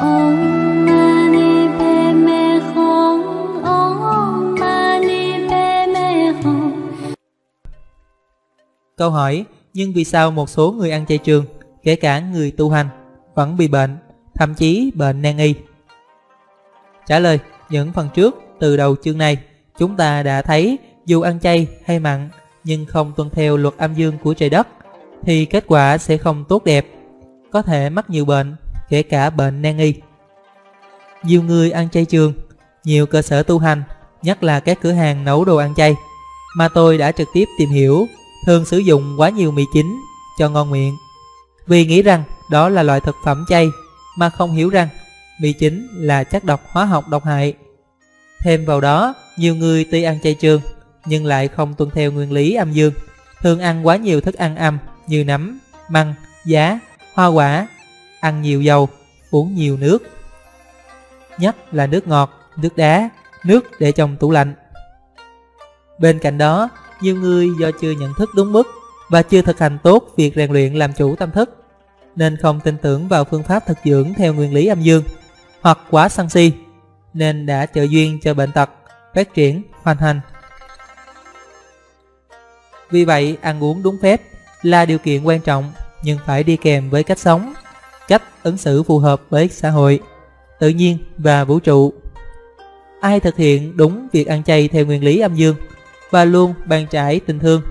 Câu hỏi, nhưng vì sao một số người ăn chay trường, kể cả người tu hành, vẫn bị bệnh, thậm chí bệnh nan y? Trả lời, những phần trước từ đầu chương này, chúng ta đã thấy dù ăn chay hay mặn nhưng không tuân theo luật âm dương của trời đất thì kết quả sẽ không tốt đẹp, có thể mắc nhiều bệnh, kể cả bệnh nan y. Nhiều người ăn chay trường, nhiều cơ sở tu hành, nhất là các cửa hàng nấu đồ ăn chay mà tôi đã trực tiếp tìm hiểu thường sử dụng quá nhiều mì chính cho ngon miệng. Vì nghĩ rằng đó là loại thực phẩm chay mà không hiểu rằng mì chính là chất độc hóa học độc hại. Thêm vào đó, nhiều người tuy ăn chay trường nhưng lại không tuân theo nguyên lý âm dương, thường ăn quá nhiều thức ăn âm như nấm, măng, giá, hoa quả, ăn nhiều dầu, uống nhiều nước. Nhất là nước ngọt, nước đá, nước để trong tủ lạnh. Bên cạnh đó, nhiều người do chưa nhận thức đúng mức và chưa thực hành tốt việc rèn luyện làm chủ tâm thức, nên không tin tưởng vào phương pháp thực dưỡng theo nguyên lý âm dương, hoặc quá sân si, nên đã trợ duyên cho bệnh tật, phát triển, hoành hành. Vì vậy, ăn uống đúng phép là điều kiện quan trọng, nhưng phải đi kèm với cách sống, cách ứng xử phù hợp với xã hội, tự nhiên và vũ trụ. Ai thực hiện đúng việc ăn chay theo nguyên lý âm dương và luôn ban trải tình thương,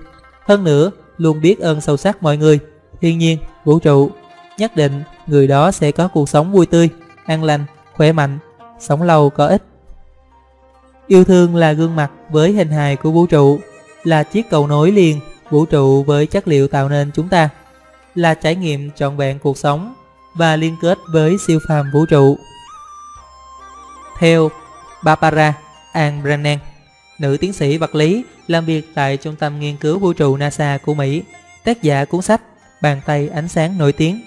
hơn nữa luôn biết ơn sâu sắc mọi người, thiên nhiên, vũ trụ, nhất định người đó sẽ có cuộc sống vui tươi, an lành, khỏe mạnh, sống lâu có ích. Yêu thương là gương mặt với hình hài của vũ trụ, là chiếc cầu nối liền vũ trụ với chất liệu tạo nên chúng ta, là trải nghiệm trọn vẹn cuộc sống và liên kết với siêu phàm vũ trụ. Theo Barbara Ann Brennan, nữ tiến sĩ vật lý làm việc tại Trung tâm Nghiên cứu Vũ trụ NASA của Mỹ, tác giả cuốn sách Bàn tay ánh sáng nổi tiếng